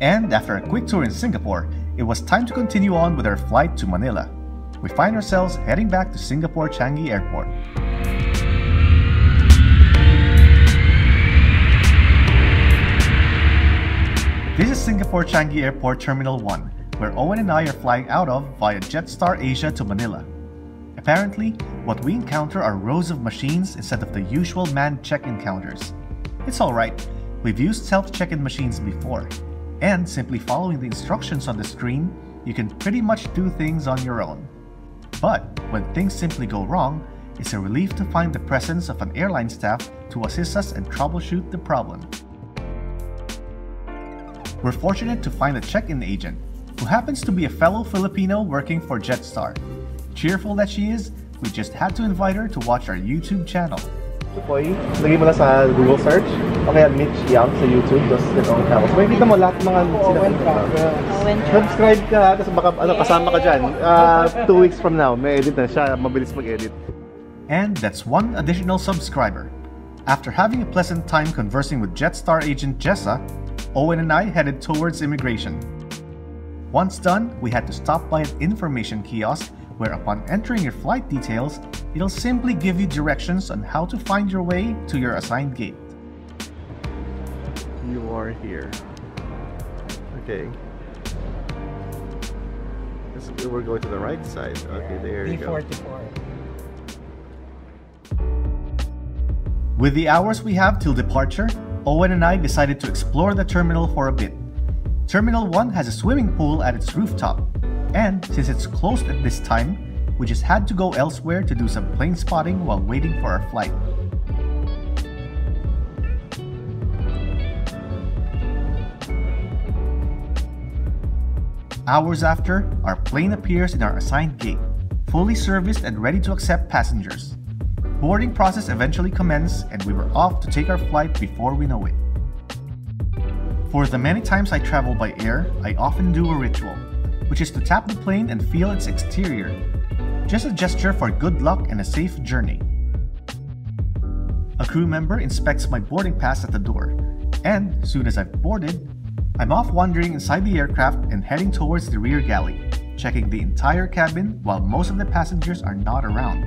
And after a quick tour in Singapore, it was time to continue on with our flight to Manila. We find ourselves heading back to Singapore Changi Airport. This is Singapore Changi Airport Terminal 1, where Owen and I are flying out of via Jetstar Asia to Manila. Apparently, what we encounter are rows of machines instead of the usual manned check-in counters. It's alright, we've used self-check-in machines before, and simply following the instructions on the screen, you can pretty much do things on your own. But when things simply go wrong, it's a relief to find the presence of an airline staff to assist us and troubleshoot the problem. We're fortunate to find a check-in agent who happens to be a fellow Filipino working for Jetstar. Cheerful that she is, we just had to invite her to watch our YouTube channel. Chupoy, lagay mo lang sa Google search o kaya Mitch Young sa YouTube, tapos itong travels. Makikita mo lahat ng mga sila. Owen Subscribe ka, tapos baka ano, kasama ka dyan. Uh, two weeks from now, may edit na siya, mabilis mag-edit. And that's one additional subscriber. After having a pleasant time conversing with Jetstar agent Jessa, Owen and I headed towards immigration. Once done, we had to stop by an information kiosk where upon entering your flight details, it'll simply give you directions on how to find your way to your assigned gate. You are here. Okay. This, we're going to the right side. Okay, there you go. With the hours we have till departure, Owen and I decided to explore the terminal for a bit. Terminal 1 has a swimming pool at its rooftop, and since it's closed at this time, we just had to go elsewhere to do some plane spotting while waiting for our flight. Hours after, our plane appears in our assigned gate, fully serviced and ready to accept passengers. Boarding process eventually commenced and we were off to take our flight before we know it. For the many times I travel by air, I often do a ritual, which is to tap the plane and feel its exterior. Just a gesture for good luck and a safe journey. A crew member inspects my boarding pass at the door, and soon as I've boarded, I'm off wandering inside the aircraft and heading towards the rear galley, checking the entire cabin while most of the passengers are not around.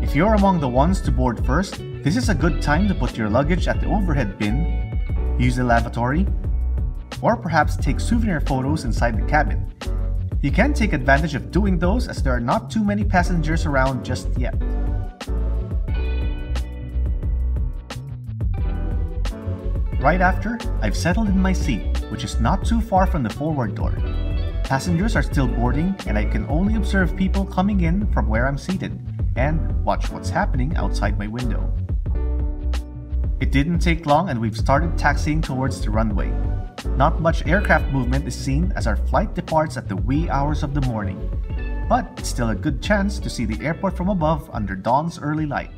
If you're among the ones to board first, this is a good time to put your luggage at the overhead bin, use the lavatory, or perhaps take souvenir photos inside the cabin. You can take advantage of doing those as there are not too many passengers around just yet. Right after, I've settled in my seat, which is not too far from the forward door. Passengers are still boarding, and I can only observe people coming in from where I'm seated and watch what's happening outside my window. It didn't take long and we've started taxiing towards the runway. Not much aircraft movement is seen as our flight departs at the wee hours of the morning, but it's still a good chance to see the airport from above under dawn's early light.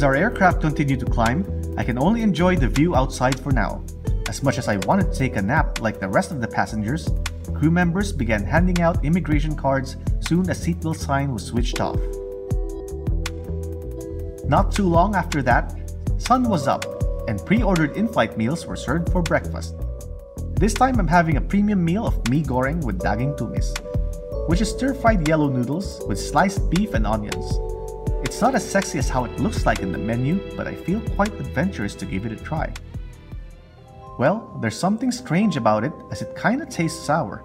As our aircraft continued to climb, I can only enjoy the view outside for now. As much as I wanted to take a nap like the rest of the passengers, crew members began handing out immigration cards soon as seatbelt sign was switched off. Not too long after that, sun was up and pre-ordered in-flight meals were served for breakfast. This time I'm having a premium meal of mee goreng with daging tumis, which is stir-fried yellow noodles with sliced beef and onions. It's not as sexy as how it looks like in the menu, but I feel quite adventurous to give it a try. Well, there's something strange about it as it kinda tastes sour.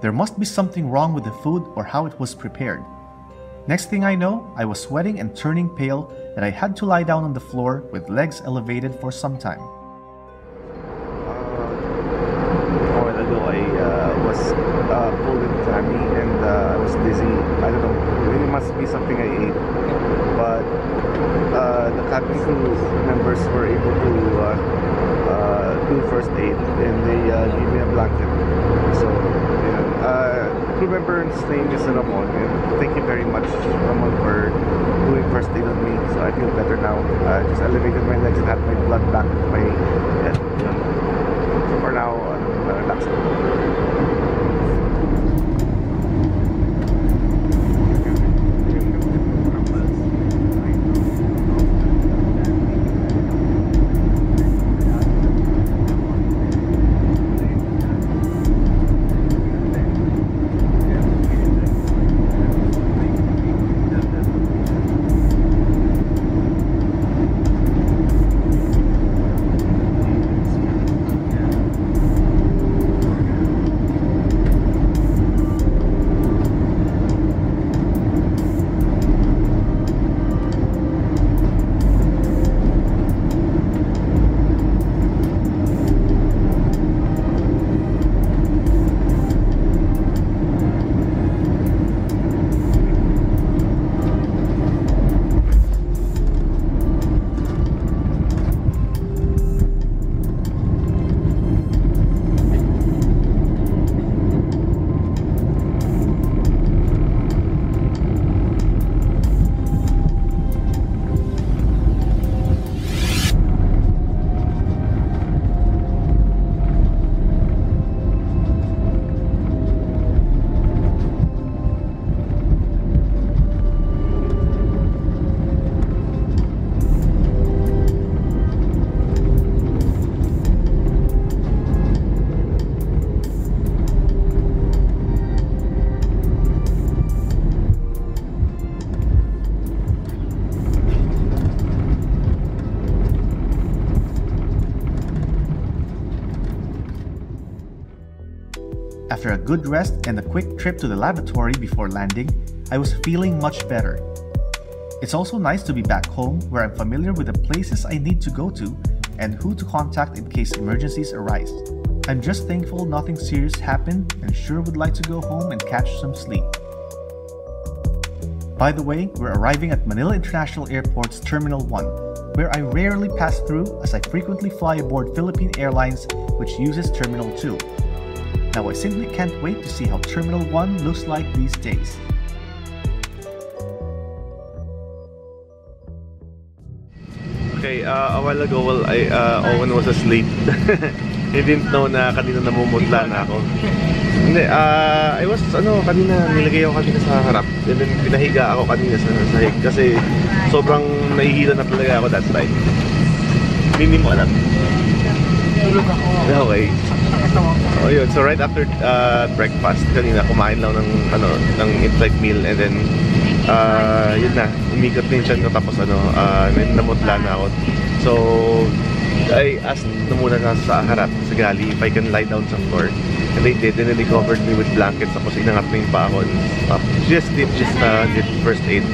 There must be something wrong with the food or how it was prepared. Next thing I know, I was sweating and turning pale that I had to lie down on the floor with legs elevated for some time. a while ago I uh, was uh, pulled in tummy and uh, I was dizzy. I don't know. Be something I ate. But uh, the cabin crew members were able to uh, uh, do first aid and they uh, gave me a blanket. So, yeah. Uh, crew member's name is Ramon and thank you very much Ramon for doing first aid on me. So I feel better now. I just elevated my legs and had my blood back to my head. So for now, uh, relax. After a good rest and a quick trip to the lavatory before landing, I was feeling much better. It's also nice to be back home where I'm familiar with the places I need to go to and who to contact in case emergencies arise. I'm just thankful nothing serious happened and sure would like to go home and catch some sleep. By the way, we're arriving at Manila International Airport's Terminal 1, where I rarely pass through as I frequently fly aboard Philippine Airlines, which uses Terminal 2. Now I simply can't wait to see how Terminal 1 looks like these days. Okay, uh, a while ago, well, I, uh, Owen was asleep. He didn't know na kanina namumutla na ako. Hindi, uh, I was, ano, kanina, nilagay ako kanina sa harap. And then, pinahiga ako kanina sa sahig. Kasi, sobrang nahihila na talaga ako that time. Hindi mo alam. Tulog ako. Okay. Ito ako. Oh, yun. So right after uh, breakfast, kanina kumain lang ng ano, ng in-flight meal and then uh, yun na, umikot din siya no, tapos ano, uh, namutla na ako. So I asked na muna na sa harap sa gali if I can lie down sa floor. And they did, and then they covered me with blankets tapos inangat mo yung pa ako. Uh, just did, just uh, did first aid.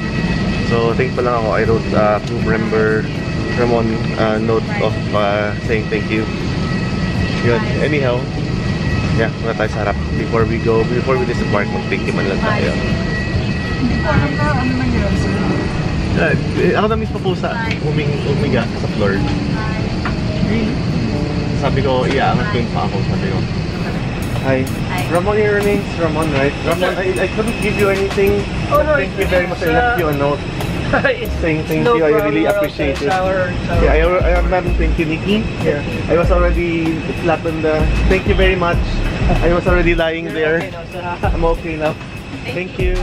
So thankful lang ako. I wrote uh, remember Ramon uh, note of uh, saying thank you. Yun. Anyhow, yeah, muna tayo sa harap. Before we go, before we disembark, mag-thank you man lang tayo. Hindi ko alam na ano nangyari sa'yo. Uh, eh, ako na mismo po sa uming, umiga sa floor. Sabi ko, iaangat ko yung pa ako. Sabi ko, Hi. Ramon, your name's Ramon, right? Ramon, I, I couldn't give you anything. Oh, no, Thank you very much. I left uh, you a note saying thank No you. I really problem, appreciate okay. it. Shower, shower. Yeah, I, I am not thank you, Nikki. Yeah. I was already flat on the. Thank you very much. I was already lying there. Okay, no, so, I'm okay now. Thank you.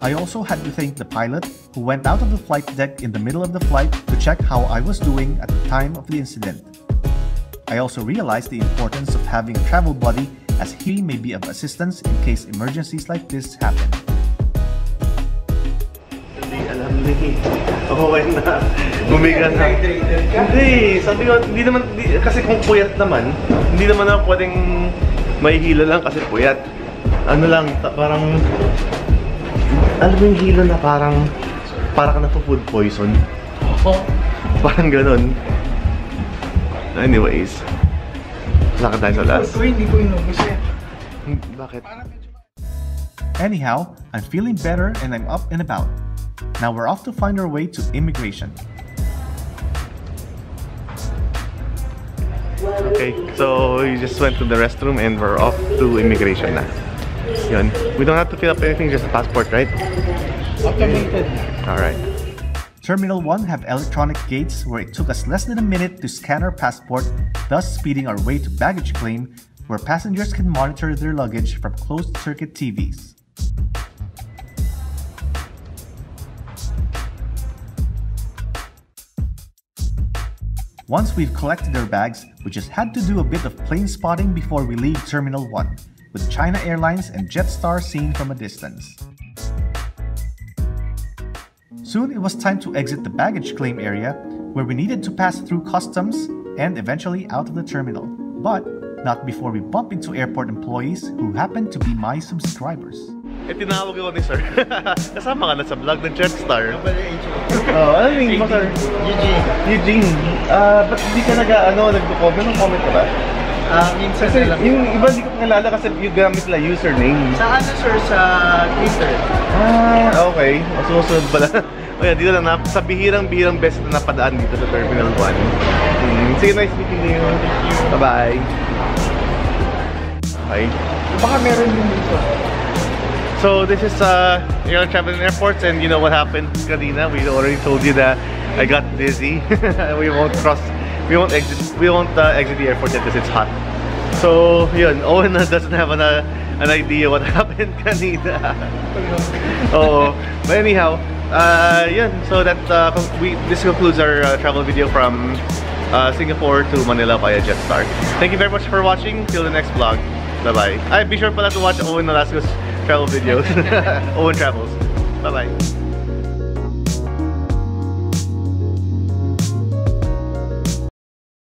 I also had to thank the pilot who went out of the flight deck in the middle of the flight to check how I was doing at the time of the incident. I also realized the importance of having a travel buddy as he may be of assistance in case emergencies like this happen. Hindi. Okay na. Gumiga na. Hindi, sabi ko, hindi naman, hindi, kasi kung puyat naman, hindi naman ako pwedeng may hilo lang kasi puyat. Ano lang, ta- parang, alam mo yung hilo na parang, parang ka na food poison. Parang ganun. Anyways, lakad tayo sa last. Ito hindi ko kasi Hmm, Bakit? Anyhow, I'm feeling better and I'm up and about. Now we're off to find our way to immigration. Okay, so we just went to the restroom and we're off to immigration na. Yun. We don't have to fill up anything, just a passport, right? automated. Alright. Terminal 1 have electronic gates where it took us less than a minute to scan our passport, thus speeding our way to baggage claim where passengers can monitor their luggage from closed circuit TVs. Once we've collected our bags, we just had to do a bit of plane spotting before we leave Terminal 1, with China Airlines and Jetstar seen from a distance. Soon it was time to exit the baggage claim area, where we needed to pass through customs and eventually out of the terminal, but not before we bump into airport employees who happen to be my subscribers. Eh, tinawag ako ni sir. Kasama ka na sa vlog ng Jetstar. Oh, ano yung mo, sir? Eugene. Eugene. Ah, ba't hindi ka nag, ano, nagko-comment? Anong comment ka ba? Ah, minsan Kasi na lang. yung iba hindi ko kilala kasi yung gamit nila username. Sa ano sir, sa Twitter. Ah, okay. Masusunod pala. o yan, dito lang na, sa bihirang-bihirang best na napadaan dito sa Terminal 1. Hmm, sige, nice meeting you. Bye-bye. Okay. Baka meron din dito. So this is uh, Air Travel and Airports and you know what happened kanina? We already told you that I got dizzy. we won't cross, we won't exit, we won't uh, exit the airport yet because it's hot. So yun, Owen doesn't have an, uh, an idea what happened kanina. oh, but anyhow, uh. So that uh, we this concludes our uh, travel video from uh, Singapore to Manila via Jetstar. Thank you very much for watching. Till the next vlog. Bye bye. Ay, be sure pala to watch Owen Nolasco's travel videos. Owen Travels. Bye bye.